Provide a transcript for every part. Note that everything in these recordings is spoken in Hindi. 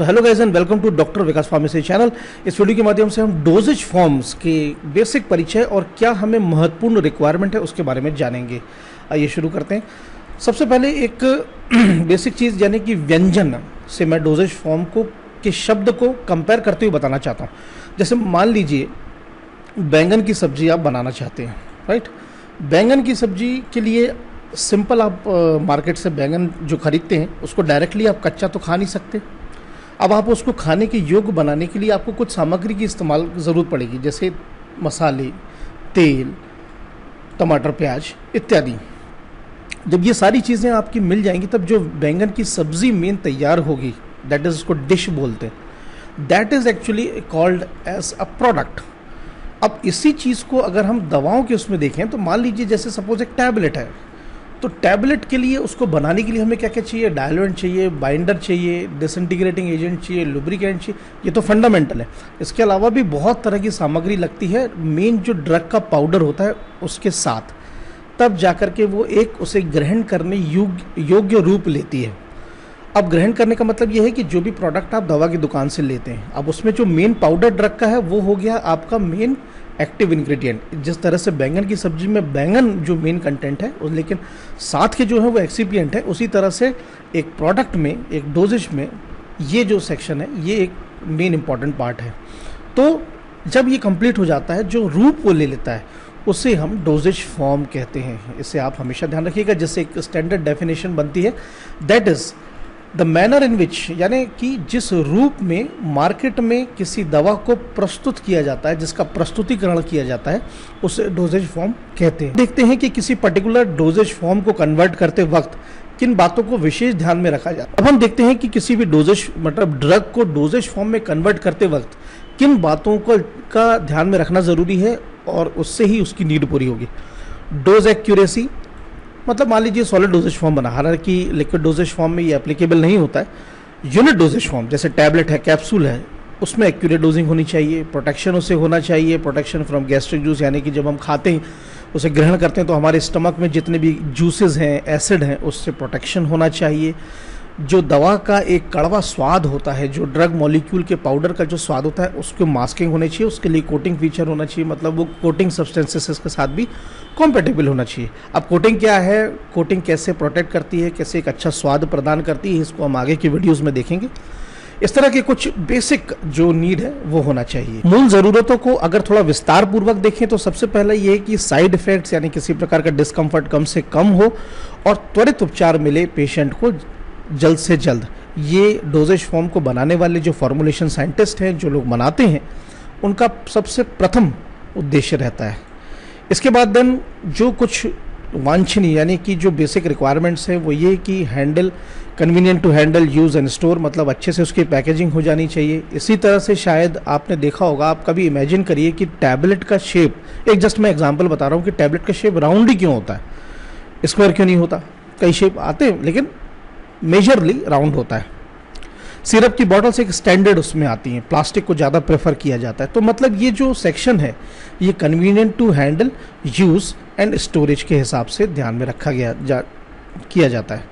So hello guys and welcome to doctor Vikas pharmacy channel इस वीडियो के माध्यम से हम डोजेज फॉर्म्स के बेसिक परिचय और क्या हमें महत्वपूर्ण रिक्वायरमेंट है उसके बारे में जानेंगे। आइए शुरू करते हैं। सबसे पहले एक बेसिक चीज़ यानी कि व्यंजन से मैं डोजेज फॉर्म को के शब्द को कंपेयर करते हुए बताना चाहता हूँ। जैसे मान लीजिए, बैंगन की सब्ज़ी आप बनाना चाहते हैं राइट बैंगन की सब्ज़ी के लिए सिंपल आप मार्केट से बैंगन जो खरीदते हैं, उसको डायरेक्टली आप कच्चा तो खा नहीं सकते। अब आप उसको खाने के योग्य बनाने के लिए आपको कुछ सामग्री की इस्तेमाल ज़रूरत पड़ेगी, जैसे मसाले, तेल, टमाटर, प्याज इत्यादि। जब ये सारी चीज़ें आपकी मिल जाएँगी, तब जो बैंगन की सब्ज़ी मेन तैयार होगी दैट इज़ उसको डिश बोलते हैं that is actually called as a product अब इसी चीज़ को अगर हम दवाओं के उसमें देखें तो मान लीजिए जैसे सपोज़ एक टैबलेट है। तो टैबलेट के लिए, उसको बनाने के लिए हमें क्या क्या चाहिए? डायलोएंट चाहिए बाइंडर चाहिए डिसइंटीग्रेटिंग एजेंट चाहिए लुब्रिकेंट चाहिए, ये तो फंडामेंटल है। इसके अलावा भी बहुत तरह की सामग्री लगती है। मेन जो ड्रग का पाउडर होता है, उसके साथ। तब जाकर के वो एक उसे ग्रहण करने योग्य रूप लेती है। अब ग्रहण करने का मतलब यह है कि जो भी प्रोडक्ट आप दवा की दुकान से लेते हैं, अब उसमें जो मेन पाउडर ड्रग का है, वो हो गया आपका मेन एक्टिव इंग्रेडिएंट जिस तरह से बैंगन की सब्ज़ी में बैंगन जो मेन कंटेंट है, उस लेकिन साथ के जो है वो एक्सीपियंट है, उसी तरह से एक प्रोडक्ट में, एक डोजेज में ये जो सेक्शन है, ये एक मेन इंपॉर्टेंट पार्ट है। तो जब ये कंप्लीट हो जाता है, जो रूप वो ले लेता है, उसे हम डोजेज फॉर्म कहते हैं। इसे आप हमेशा ध्यान रखिएगा, जिससे एक स्टैंडर्ड डेफिनेशन बनती है। That is the manner in which यानी कि जिस रूप में मार्केट में किसी दवा को प्रस्तुत किया जाता है, जिसका प्रस्तुतिकरण किया जाता है, उसे डोजेज फॉर्म कहते हैं। देखते हैं कि किसी पर्टिकुलर डोजेज फॉर्म को कन्वर्ट करते वक्त किन बातों को विशेष ध्यान में रखा जाता है। अब हम देखते हैं कि किसी भी डोजेज मतलब ड्रग को डोजेज फॉर्म में कन्वर्ट करते वक्त किन बातों को, का ध्यान में रखना ज़रूरी है और उससे ही उसकी नीड पूरी होगी। डोज एक्यूरेसी मतलब मान लीजिए सॉलिड डोजेज फॉर्म बना। हालाँकि लिक्विड डोजेज फॉर्म में ये एप्लीकेबल नहीं होता है। यूनिट डोजेज फॉर्म जैसे टैबलेट है कैप्सूल है, उसमें एक्यूरेट डोजिंग होनी चाहिए प्रोटेक्शन उसे होना चाहिए प्रोटेक्शन फ्रॉम गैस्ट्रिक जूस यानी कि जब हम खाते हैं, उसे ग्रहण करते हैं तो हमारे स्टमक में जितने भी जूसेज हैं एसिड हैं, उससे प्रोटेक्शन होना चाहिए। जो दवा का एक कड़वा स्वाद होता है, जो ड्रग मॉलिक्यूल के पाउडर का जो स्वाद होता है, उसको मास्किंग होनी चाहिए, उसके लिए कोटिंग फीचर होना चाहिए मतलब वो कोटिंग सब्सटेंसेस के साथ भी कॉम्पेटेबल होना चाहिए। अब कोटिंग क्या है? कोटिंग कैसे प्रोटेक्ट करती है? कैसे एक अच्छा स्वाद प्रदान करती है? इसको हम आगे की वीडियोज़ में देखेंगे। इस तरह के कुछ बेसिक जो नीड है, वो होना चाहिए। मूल ज़रूरतों को अगर थोड़ा विस्तार पूर्वक देखें तो सबसे पहले ये कि साइड इफेक्ट्स यानी किसी प्रकार का डिस्कम्फर्ट कम से कम हो, और त्वरित उपचार मिले पेशेंट को जल्द से जल्द। ये डोजेज फॉर्म को बनाने वाले जो फॉर्मुलेशन साइंटिस्ट हैं, जो लोग बनाते हैं, उनका सबसे प्रथम उद्देश्य रहता है। इसके बाद देन जो कुछ वांछनीय, यानी कि जो बेसिक रिक्वायरमेंट्स हैं, वो ये कि handle convenient to handle use and store मतलब अच्छे से उसकी पैकेजिंग हो जानी चाहिए। इसी तरह से शायद आपने देखा होगा, आप कभी इमेजिन करिए कि टैबलेट का शेप एक जस्ट मैं एग्जांपल बता रहा हूँ कि टैबलेट का शेप राउंड ही क्यों होता है? स्क्वायर क्यों नहीं होता? कई शेप आते हैं, लेकिन मेजरली राउंड होता है। सिरप की बॉटल्स एक स्टैंडर्ड उसमें आती हैं। प्लास्टिक को ज़्यादा प्रेफर किया जाता है। तो मतलब ये जो सेक्शन है, ये convenient to handle use and storage के हिसाब से ध्यान में रखा गया, जा, किया जाता है।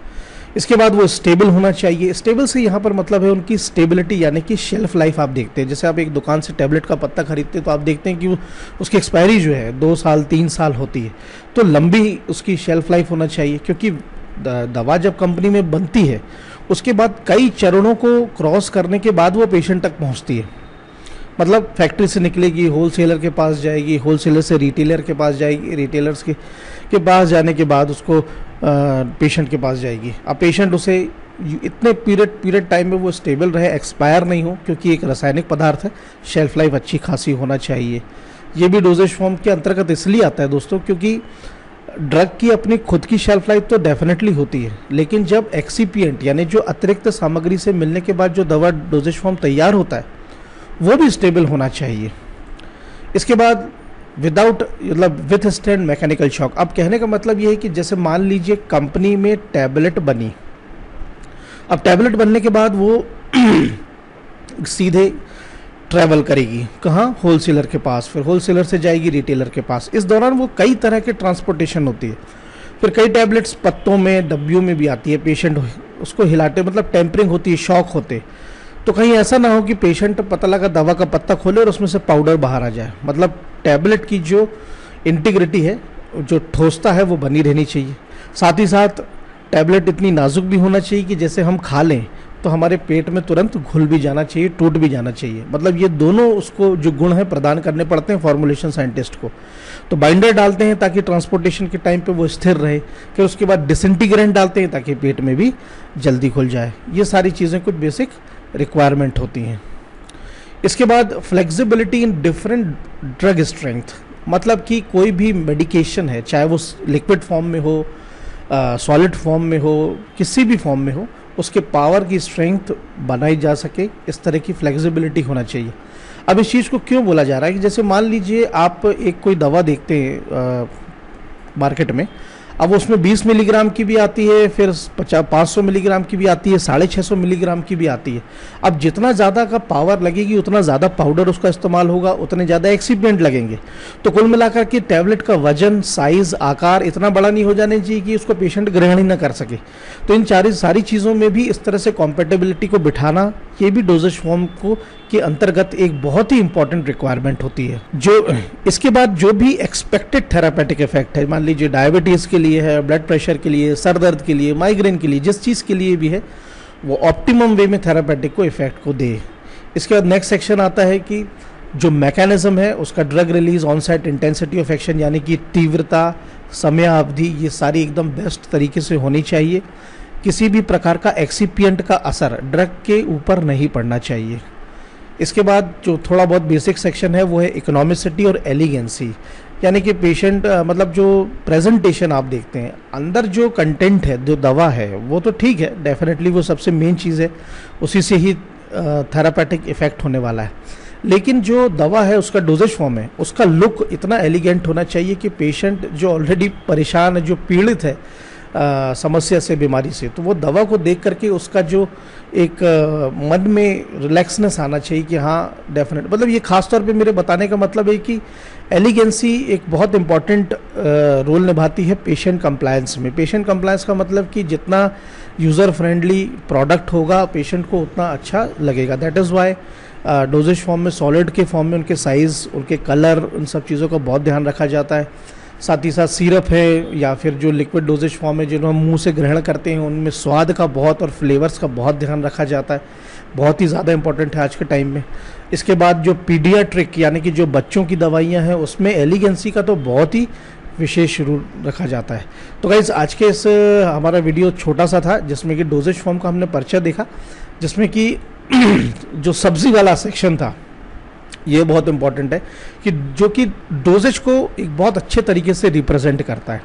इसके बाद वो स्टेबल होना चाहिए। स्टेबल से यहाँ पर मतलब है उनकी स्टेबिलिटी यानी कि शेल्फ लाइफ आप देखते हैं। जैसे आप एक दुकान से टैबलेट का पत्ता खरीदते हैं तो आप देखते हैं कि उसकी एक्सपायरी जो है, दो साल, तीन साल होती है। तो लंबी उसकी शेल्फ लाइफ होना चाहिए, क्योंकि दवा जब कंपनी में बनती है, उसके बाद कई चरणों को क्रॉस करने के बाद वो पेशेंट तक पहुँचती है। मतलब फैक्ट्री से निकलेगी होलसेलर के पास जाएगी होलसेलर से रिटेलर के पास जाएगी रिटेलर्स के के पास जाने के बाद उसको पेशेंट के पास जाएगी। अब पेशेंट उसे इतने पीरियड पीरियड टाइम में वो स्टेबल रहे एक्सपायर नहीं हो, क्योंकि एक रासायनिक पदार्थ है शेल्फ लाइफ अच्छी खासी होना चाहिए। ये भी डोजेज फॉर्म के अंतर्गत इसलिए आता है दोस्तों, क्योंकि ड्रग की अपनी खुद की शेल्फ लाइफ तो डेफिनेटली होती है, लेकिन जब एक्सीपियंट यानी जो अतिरिक्त सामग्री से मिलने के बाद जो दवा डोजेज फॉर्म तैयार होता है, वो भी स्टेबल होना चाहिए। इसके बाद विदाउट मतलब विथ स्टैंड मैकेनिकल शॉक अब कहने का मतलब ये है कि जैसे मान लीजिए कंपनी में टैबलेट बनी, अब टैबलेट बनने के बाद वो सीधे ट्रैवल करेगी। कहाँ? होलसेलर के पास। फिर होलसेलर से जाएगी रिटेलर के पास। इस दौरान वो कई तरह के ट्रांसपोर्टेशन होती है। फिर कई टैबलेट्स पत्तों में, डब्बियों में भी आती है। पेशेंट उसको हिलाते मतलब टेम्परिंग होती है, शॉक होते। तो कहीं ऐसा ना हो कि पेशेंट पता लगा दवा का पत्ता खोले और उसमें से पाउडर बाहर आ जाए। मतलब टैबलेट की जो इंटीग्रिटी है, जो ठोसता है, वो बनी रहनी चाहिए। साथ ही साथ टैबलेट इतनी नाजुक भी होना चाहिए कि जैसे हम खा लें। तो हमारे पेट में तुरंत घुल भी जाना चाहिए, टूट भी जाना चाहिए। मतलब ये दोनों उसको जो गुण है प्रदान करने पड़ते हैं फॉर्मुलेशन साइंटिस्ट को। तो बाइंडर डालते हैं ताकि ट्रांसपोर्टेशन के टाइम पे वो स्थिर रहे, फिर उसके बाद डिसइंटीग्रेंट डालते हैं ताकि पेट में भी जल्दी खुल जाए। ये सारी चीज़ें कुछ बेसिक रिक्वायरमेंट होती हैं। इसके बाद flexibility in different drug strength मतलब कि कोई भी मेडिकेशन है, चाहे वो लिक्विड फॉर्म में हो सॉलिड फॉर्म में हो, किसी भी फॉर्म में हो उसके पावर की स्ट्रेंथ बनाई जा सके, इस तरह की फ्लेक्सिबिलिटी होना चाहिए। अब इस चीज़ को क्यों बोला जा रहा है कि जैसे मान लीजिए आप एक कोई दवा देखते हैं मार्केट में अब उसमें 20 मिलीग्राम की भी आती है, फिर पचास पाँच सौ मिलीग्राम की भी आती है, साढ़े छः सौ मिलीग्राम की भी आती है। अब जितना ज़्यादा का पावर लगेगी, उतना ज़्यादा पाउडर उसका इस्तेमाल होगा, उतने ज़्यादा एक्सीपेंट लगेंगे। तो कुल मिलाकर के टैबलेट का वज़न साइज़ आकार इतना बड़ा नहीं हो जाने चाहिए कि उसको पेशेंट ग्रहण ही ना कर सके। तो इन चारी, सारी चीज़ों में भी इस तरह से कॉम्पेटेबिलिटी को बिठाना ये भी डोजेज फॉर्म को के अंतर्गत एक बहुत ही इंपॉर्टेंट रिक्वायरमेंट होती है। जो, इसके बाद जो भी एक्सपेक्टेड थेरापेटिक इफ़ेक्ट है, मान लीजिए डायबिटीज़ के लिए है ब्लड प्रेशर के लिए, सर दर्द के लिए माइग्रेन के लिए, जिस चीज़ के लिए भी है, वो ऑप्टिमम वे में थेरापेटिक को इफ़ेक्ट को दे। इसके बाद नेक्स्ट सेक्शन आता है कि जो मैकेनिज्म है, उसका drug release on site intensity of action यानी कि तीव्रता समय अवधि ये सारी एकदम बेस्ट तरीके से होनी चाहिए। किसी भी प्रकार का एक्सीपियंट का असर ड्रग के ऊपर नहीं पड़ना चाहिए। इसके बाद जो थोड़ा बहुत बेसिक सेक्शन है, वो है इकोनॉमिसिटी और एलिगेंसी। यानी कि पेशेंट मतलब जो प्रेजेंटेशन आप देखते हैं, अंदर जो कंटेंट है, जो दवा है, वो तो ठीक है डेफिनेटली वो सबसे मेन चीज़ है, उसी से ही थेरापेटिक इफ़ेक्ट होने वाला है। लेकिन जो दवा है, उसका डोजेज फॉर्म है, उसका लुक इतना एलिगेंट होना चाहिए कि पेशेंट जो ऑलरेडी परेशान है, जो पीड़ित है आ, समस्या से बीमारी से। तो वो दवा को देख करके उसका जो एक आ, मन में रिलैक्सनेस आना चाहिए कि हाँ डेफिनेट मतलब ये खास तौर पे मेरे बताने का मतलब है कि एलिगेंसी एक बहुत इंपॉर्टेंट रोल निभाती है पेशेंट कंप्लायंस में। पेशेंट कंप्लायंस का मतलब कि जितना यूज़र फ्रेंडली प्रोडक्ट होगा पेशेंट को उतना अच्छा लगेगा। That is why dosage form में सॉलिड के फॉर्म में उनके साइज़ उनके कलर उन सब चीज़ों का बहुत ध्यान रखा जाता है। साथ ही साथ सिरप है या फिर जो लिक्विड डोजेज फॉर्म है जिन्हों हम मुँह से ग्रहण करते हैं, उनमें स्वाद का बहुत और फ्लेवर्स का बहुत ध्यान रखा जाता है। बहुत ही ज़्यादा इंपॉर्टेंट है आज के टाइम में। इसके बाद जो पीडियाट्रिक यानी कि जो बच्चों की दवाइयाँ हैं, उसमें एलिगेंसी का तो बहुत ही विशेष रूल रखा जाता है। तो गाइज़ आज के इस हमारा वीडियो छोटा सा था, जिसमें कि डोजेज फॉर्म का हमने पर्चा देखा, जिसमें कि जो सब्ज़ी वाला सेक्शन था ये बहुत इंपॉर्टेंट है कि जो कि डोजेज को एक बहुत अच्छे तरीके से रिप्रेजेंट करता है।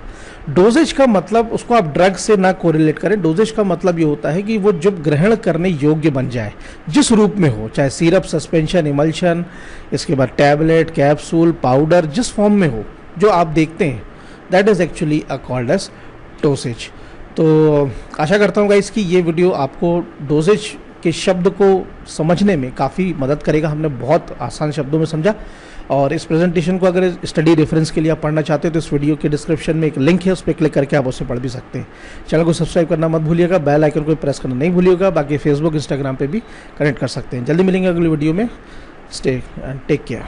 डोजेज का मतलब उसको आप ड्रग से ना कोरिलेट करें। डोजेज का मतलब ये होता है कि वो जब ग्रहण करने योग्य बन जाए, जिस रूप में हो, चाहे सिरप सस्पेंशन इमल्शन इसके बाद टैबलेट कैप्सूल पाउडर जिस फॉर्म में हो, जो आप देखते हैं that is actually a called as dosage तो आशा करता हूँ इसकी ये वीडियो आपको डोजेज के शब्द को समझने में काफ़ी मदद करेगा। हमने बहुत आसान शब्दों में समझा। और इस प्रेजेंटेशन को अगर स्टडी रेफरेंस के लिए आप पढ़ना चाहते हैं तो इस वीडियो के डिस्क्रिप्शन में एक लिंक है, उस पर क्लिक करके आप उसे पढ़ भी सकते हैं। चैनल को सब्सक्राइब करना मत भूलिएगा बेल आइकन को प्रेस करना नहीं भूलिएगा, बाकी फेसबुक इंस्टाग्राम पर भी कनेक्ट कर सकते हैं। जल्दी मिलेंगे अगली वीडियो में। Stay and take care